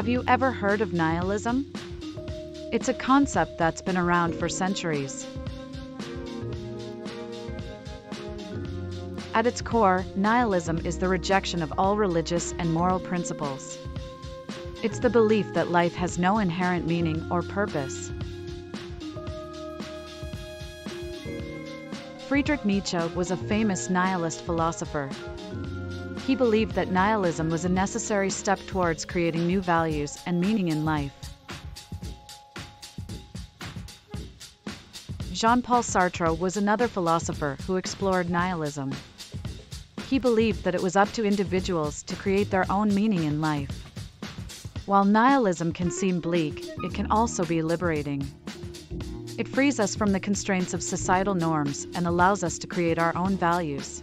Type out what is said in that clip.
Have you ever heard of nihilism? It's a concept that's been around for centuries. At its core, nihilism is the rejection of all religious and moral principles. It's the belief that life has no inherent meaning or purpose. Friedrich Nietzsche was a famous nihilist philosopher. He believed that nihilism was a necessary step towards creating new values and meaning in life. Jean Paul Sartre was another philosopher who explored nihilism. He believed that it was up to individuals to create their own meaning in life. While nihilism can seem bleak, it can also be liberating. It frees us from the constraints of societal norms and allows us to create our own values.